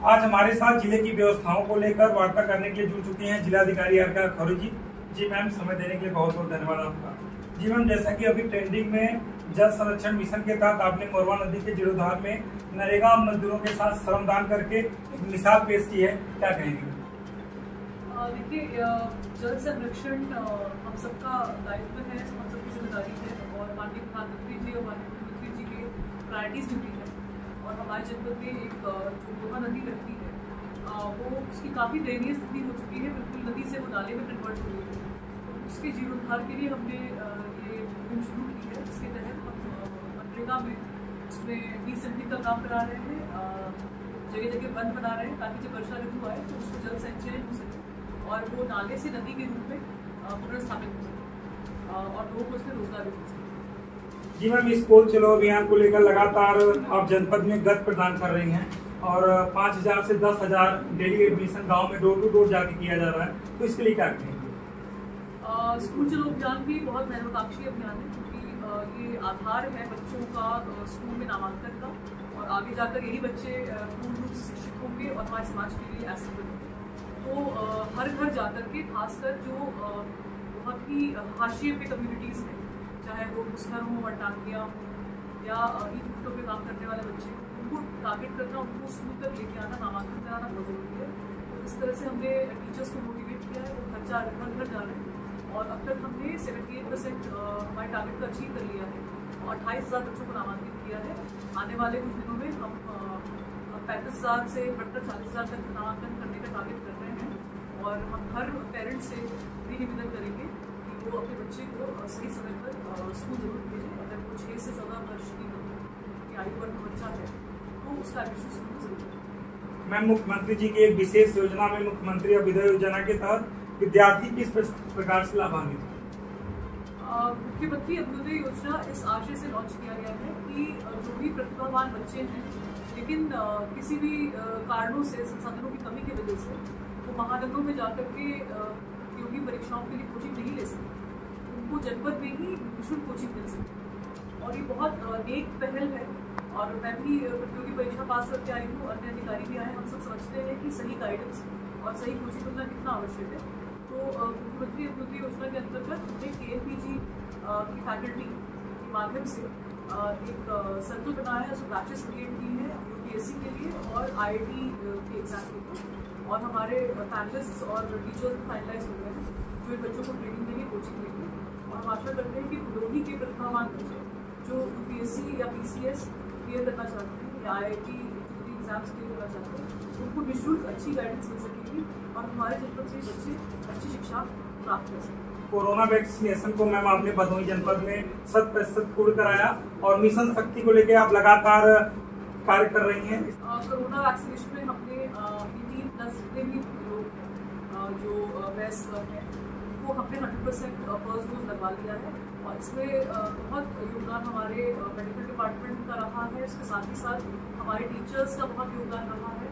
आज हमारे साथ ज़िले की व्यवस्थाओं को लेकर वार्ता करने के लिए जुड़ चुके हैं जिलाधिकारी अर्का खौरी जी। जी मैम, समय देने के लिए बहुत बहुत धन्यवाद आपका। जी मैम, जैसा कि अभी ट्रेंडिंग में जल संरक्षण मिशन के तहत आपने मोरवा नदी के जीर्णोद्धार में नरेगा मजदूरों के साथ श्रमदान करके एक मिसाल पेश की है, क्या कहेंगे? देखिए जल संरक्षण हम सबका दायित्व है, हम सबकी ज़िम्मेदारी है और माननीय प्रधानमंत्री जी और माननीय मुख्यमंत्री जी की प्रायोरिटीज हमारे जनपद में एक जो लोहा नदी रहती है वो उसकी काफ़ी दयनीय स्थिति हो चुकी है, बिल्कुल नदी से वो नाले में कन्वर्ट हो गई है। तो उसके जीर्णोद्धार के लिए हमने ये मुहिम शुरू की है। जिसके तहत हम मनरेगा में उसमें डिसेंटिंग का काम करा रहे हैं जगह जगह बंद बना रहे हैं ताकि जब वर्षा ऋतु आए तो उसको जल संचय हो सके और वो नाले से नदी के रूप में पुनर्स्थापित हो सके और लोगों को उसमें रोज़गार भी मिल सके। जी मैम स्कूल चलो अभियान को लेकर लगातार आप जनपद में गत प्रदान कर रही हैं और पाँच हज़ार से दस हज़ार डेली एडमिशन गाँव में डोर टू डोर जाके किया जा रहा है। तो इसके लिए क्या करेंगे स्कूल चलो अभियान भी बहुत महत्वाकांक्षी अभियान है, क्योंकि ये आधार है बच्चों का स्कूल में नामांकन का और आगे जाकर यही बच्चे पूर्ण रूप से शिक्षित होंगे और हमारे समाज के लिए ऐसे बनेंगे तो हर घर जाकर के खासकर जो बहुत ही हाशिए पे कम्युनिटीज़ हैं चाहे वो मुस्हर हो वटांगिया हो, या ईद भुट्टो पर काम करने वाले बच्चे उनको टारगेट करना, उनको स्कूल तक लेके आना, नामांकन कराना बहुत ज़रूरी है। तो इस तरह से हमने टीचर्स को मोटिवेट किया है, वो जा घर घर जा रहे हैं। और अब तक हमने सेवेंटी एट परसेंट हमारे टारगेट को अचीव कर लिया है और अट्ठाईस हज़ार बच्चों को नामांकित किया है। आने वाले कुछ दिनों में हम पैंतीस हज़ार से बढ़कर चालीस हज़ार तक नामांकन करने का टारगेट कर रहे हैं और हम हर पेरेंट्स से भी निवेदन करेंगे कि वो अपने बच्चे को सही समय पर स्कूल ज़रूर भेजें अगर वो छः से चौदह वर्ष की आयु वर्ग बच्चा है तो उसका एडमिशन स्कूल ज़रूर मैम मुख्यमंत्री जी की एक विशेष योजना में मुख्यमंत्री अभिदय योजना के तहत विद्यार्थी किस प्रकार से लाभान्वित मुख्यमंत्री अभ्युदय योजना इस आशय से लॉन्च किया गया है कि जो भी प्रतिभावान बच्चे हैं लेकिन किसी भी कारणों से संसाधनों की कमी की वजह से वो महानगरों में जाकर के प्रतियोगी परीक्षाओं के लिए कोचिंग नहीं ले सकते जनपद में ही निःशुल्क कोचिंग मिल सकती है। और ये बहुत नेक पहल है। और मैं भी प्रतियोगी परीक्षा पास करके आई हूँ, अन्य अधिकारी भी आए हम सब समझते हैं कि सही गाइडेंस और सही कोचिंग मिलना कितना आवश्यक है। तो मुख्यमंत्री अभ्युदय योजना के अंतर्गत हमने के एल पी जी की फैकल्टी के माध्यम से एक सर्कल बनाया है उसमें बैचेस क्रिएट की है यू पी एस सी के लिए और आई आई टी के एग्ज़ाम के लिए। और हमारे पैनलिस्ट और टीचर्स फाइनलाइज हो गए हैं जो इन बच्चों को ट्रेनिंग देंगे कोचिंग देंगे और हम आशा करते हैं कि प्रतिभावान बच्चे जो यू या पी क्लियर करना चाहते हैं या I I T exams clear करना चाहते हैं उनको निःशुल्क अच्छी गाइडेंस मिल सकेगी और हमारे जनपद से बच्चे अच्छी शिक्षा प्राप्त कर सकें। कोरोना वैक्सीनेशन को मैम आपने भदोही जनपद में शत प्रतिशत पूर्ण कराया और मिशन शक्ति को लेकर आप लगातार कार्य कर रही हैं। कोरोना वैक्सीनेशन में हमने एटीन प्लस जितने भी लोग जो वयस्क हैं वो हमने हंड्रेड परसेंट फ़र्स्ट डोज लगवा लिया है। और इसमें बहुत योगदान हमारे मेडिकल डिपार्टमेंट का रहा है। इसके साथ ही साथ हमारे टीचर्स का बहुत योगदान रहा है।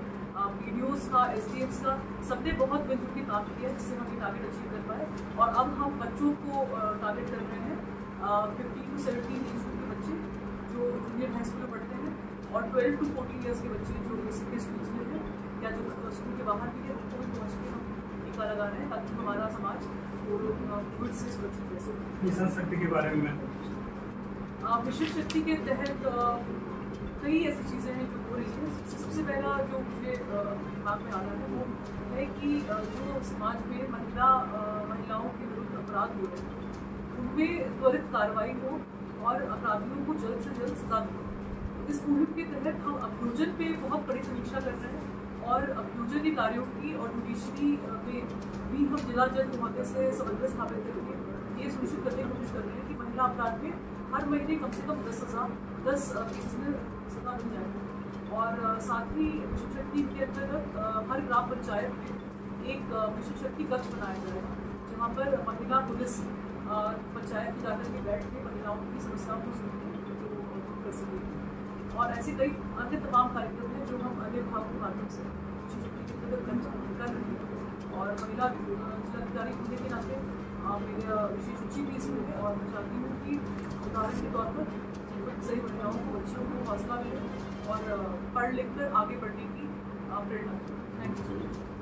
पी का एस का, सबने बहुत मिलजुल के काम किया जिससे हम ये टारगेट अचीव कर पाए। और अब हम बच्चों को टारगेट कर रहे हैं फिफ्टीन टू सेवनटीन एज के बच्चे, जो जूनियर हाई स्कूल में पढ़ते हैं, और ट्वेल्व टू फोर्टीन ईयर्स के बच्चे, जो बेसिक स्कूल्स में हैं, या जो स्कूल के बाहर भी हैं, उनको टीका लगा रहे हैं ताकि हमारा समाज कोविड से सुरक्षित रह सके मिशन शक्ति के बारे में? मिशन शक्ति के तहत कई ऐसी चीज़ें हैं जो हो रही हैं। सबसे पहला जो मुझे दिमाग में आ रहा है वो है कि जो समाज में महिला महिलाओं के विरुद्ध अपराध हो रहे हैं उनमें त्वरित कार्रवाई हो और अपराधियों को जल्द से जल्द सजा दो। इस मुहिम के तहत हम अभियोजन पे बहुत बड़ी समीक्षा कर रहे हैं। और के कार्यों की और जुडिशरी में भी हम जिला जज महोदय से समन्वय स्थापित करके ये सुनिश्चित करने की कोशिश कर रहे हैं कि महिला अपराध में हर महीने कम से कम दस हज़ार दस केस में सजा मिल जाए। और साथ ही मिशन शक्ति के अंतर्गत हर ग्राम पंचायत में एक मिशन शक्ति कक्ष बनाया जाएगा जहाँ पर महिला पुलिस पंचायत में जाकर के बैठ के महिलाओं की समस्याओं को सुनकर कर सकेंगे और ऐसे कई अन्य तमाम कार्यक्रम हैं जो हम अन्य विभागों के माध्यम से महिला जिलाधिकारी होने के नाते मेरे विशेष रुचि भी इसमें है और मैं चाहती हूँ कि उदाहरण के तौर पर सही महिलाओं को बच्चों को हौसला मिले और पढ़ लिख कर आगे बढ़ने की प्रेरणा थैंक यू